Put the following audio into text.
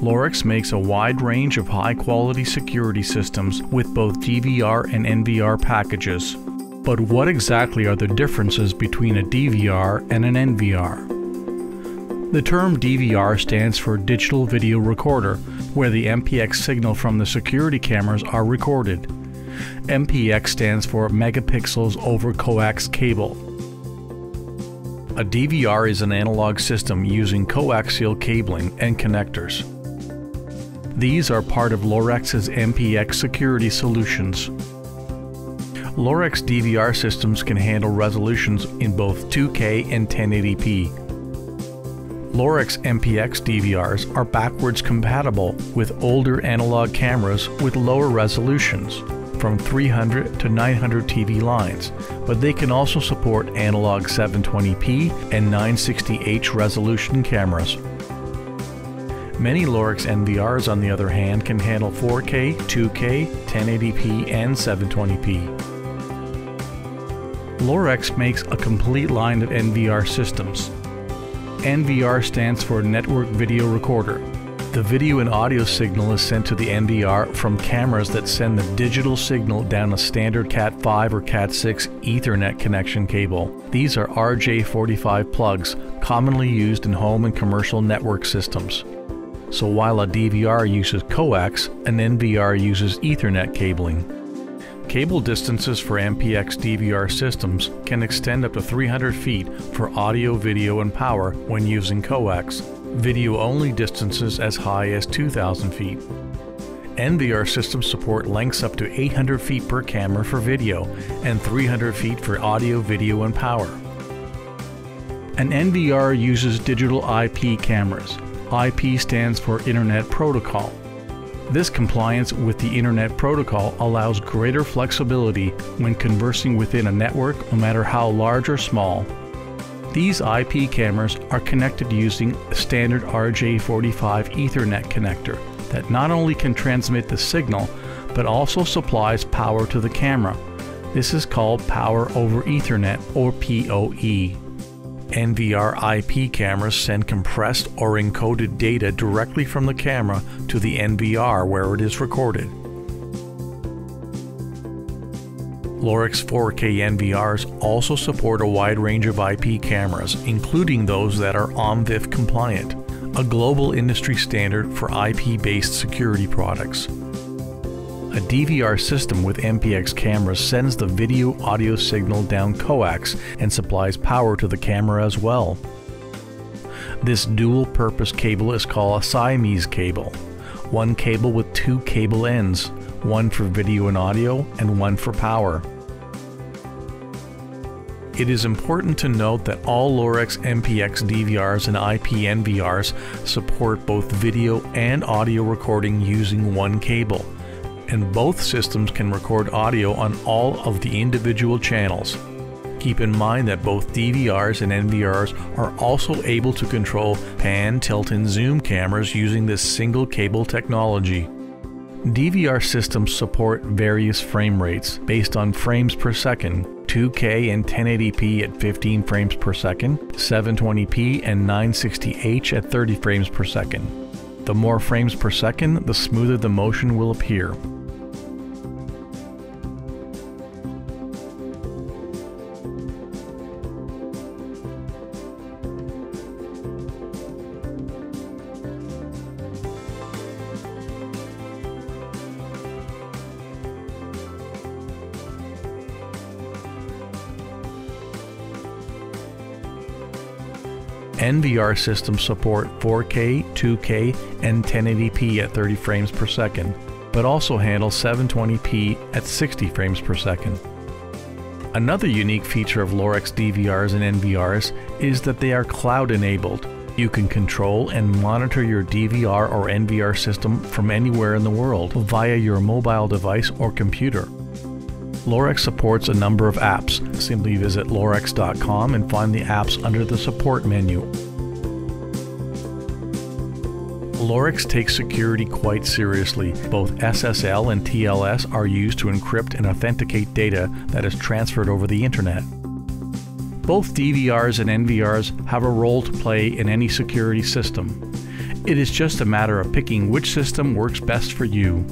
Lorex makes a wide range of high quality security systems with both DVR and NVR packages. But what exactly are the differences between a DVR and an NVR? The term DVR stands for Digital Video Recorder, where the MPX signal from the security cameras are recorded. MPX stands for Megapixels over Coax Cable. A DVR is an analog system using coaxial cabling and connectors. These are part of Lorex's MPX security solutions. Lorex DVR systems can handle resolutions in both 2K and 1080p. Lorex MPX DVRs are backwards compatible with older analog cameras with lower resolutions, from 300 to 900 TV lines, but they can also support analog 720p and 960h resolution cameras. Many Lorex NVRs, on the other hand, can handle 4K, 2K, 1080p, and 720p. Lorex makes a complete line of NVR systems. NVR stands for Network Video Recorder. The video and audio signal is sent to the NVR from cameras that send the digital signal down a standard Cat5 or Cat6 Ethernet connection cable. These are RJ45 plugs, commonly used in home and commercial network systems. So while a DVR uses coax, an NVR uses Ethernet cabling. Cable distances for MPX DVR systems can extend up to 300 feet for audio, video, and power when using coax. Video only distances as high as 2,000 feet. NVR systems support lengths up to 800 feet per camera for video and 300 feet for audio, video, and power. An NVR uses digital IP cameras, IP stands for Internet Protocol. This compliance with the Internet Protocol allows greater flexibility when conversing within a network, no matter how large or small. These IP cameras are connected using a standard RJ45 Ethernet connector that not only can transmit the signal, but also supplies power to the camera. This is called Power over Ethernet or PoE. NVR IP cameras send compressed or encoded data directly from the camera to the NVR where it is recorded. Lorex 4K NVRs also support a wide range of IP cameras, including those that are ONVIF compliant, a global industry standard for IP based security products. A DVR system with MPX cameras sends the video audio signal down coax and supplies power to the camera as well. This dual purpose cable is called a Siamese cable. One cable with two cable ends, one for video and audio and one for power. It is important to note that all Lorex MPX DVRs and IP NVRs support both video and audio recording using one cable and both systems can record audio on all of the individual channels. Keep in mind that both DVRs and NVRs are also able to control pan, tilt, and zoom cameras using this single cable technology. DVR systems support various frame rates based on frames per second 2K and 1080p at 15 frames per second, 720p and 960h at 30 frames per second. The more frames per second, the smoother the motion will appear. NVR systems support 4K, 2K, and 1080p at 30 frames per second, but also handle 720p at 60 frames per second. Another unique feature of Lorex DVRs and NVRs is that they are cloud enabled. You can control and monitor your DVR or NVR system from anywhere in the world via your mobile device or computer. Lorex supports a number of apps. Simply visit lorex.com and find the apps under the support menu. Lorex takes security quite seriously. Both SSL and TLS are used to encrypt and authenticate data that is transferred over the internet. Both DVRs and NVRs have a role to play in any security system. It is just a matter of picking which system works best for you.